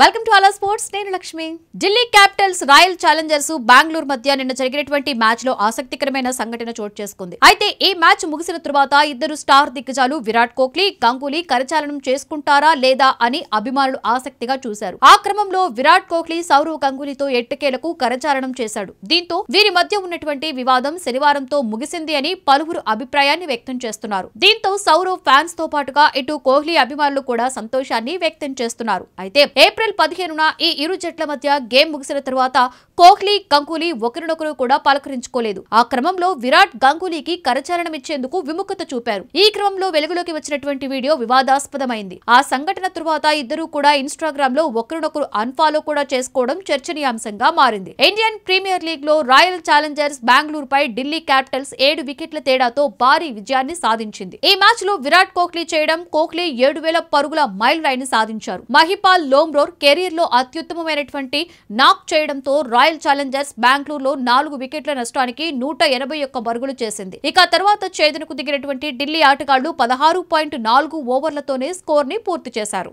Welcome to అలా sports నేను Lakshmi. Delhi Capitals Royal Challengers Bengaluru మధ్య నిన్న జరిగినటువంటి మ్యాచ్లో ఆసక్తికరమైన సంఘటన చోటు చేసుకుంది. అయితే ఈ మ్యాచ్ ముగిసిన తరువాత ఇద్దరు స్టార్ దిగ్గజాలు విరాట్ కోహ్లీ గంగూలీ కరచాలనం చేసుకుంటారా లేదా అని అభిమానులు ఆసక్తిగా చూశారు. ఆ క్రమంలో విరాట్ కోహ్లీ సౌరవ్ గంగూలీతో ఎట్టకేలకు కరచాలనం చేశాడు. దీంతో వీరి మధ్య ఉన్నటువంటి వివాదం శనివారంతో ముగిసింది అని పలువురు అభిప్రాయాన్ని వ్యక్తం చేస్తున్నారు. దీంతో సౌరవ్ ఫ్యాన్స్తో పాటుగా ఇటు కోహ్లీ అభిమానులు కూడా సంతోషాన్ని వ్యక్తం చేస్తున్నారు. అయితే ఏప్రిల్ పదిహేనున ఈ ఇరు జట్ల మధ్య గేమ్ ముగిసిన తర్వాత కోహ్లీ గంగూలీ ఒకరినొకరు కూడా పలకరించుకోలేదు. ఆ క్రమంలో విరాట్ గంగూలీకి కరచాలనమిచ్చేందుకు విముఖత చూపారు. ఈ క్రమంలో వెలుగులోకి వచ్చినటువంటి వీడియో వివాదాస్పదమైంది. ఆ సంఘటన తరువాత ఇద్దరు కూడా ఇన్స్టాగ్రామ్లో ఒకరినొకరు అన్ఫాలో కూడా చేసుకోవడం చర్చనీయాంశంగా మారింది. ఇండియన్ ప్రీమియర్ లీగ్లో రాయల్ ఛాలెంజర్స్ బెంగళూరు పై ఢిల్లీ క్యాపిటల్స్ ఏడు వికెట్ల తేడాతో భారీ విజయాన్ని సాధించింది. ఈ మ్యాచ్లో విరాట్ కోహ్లీ చేయడం కోహ్లీ ఏడు వేల పరుగుల మైల్ రైడ్ని సాధించారు. మహిపాల్ లోమ్రోర్ కెరీర్లో అత్యుత్తమమైనటువంటి నాక్ చేయడంతో రాయల్ ఛాలెంజర్స్ బెంగళూరులో నాలుగు వికెట్ల నష్టానికి నూట ఎనభై ఒక్క బరుగులు చేసింది. ఇక తర్వాత చేదనకు దిగినటువంటి ఢిల్లీ ఆటగాళ్ళు పదహారు పాయింట్ నాలుగు ఓవర్లతోనే స్కోర్ని పూర్తి చేశారు.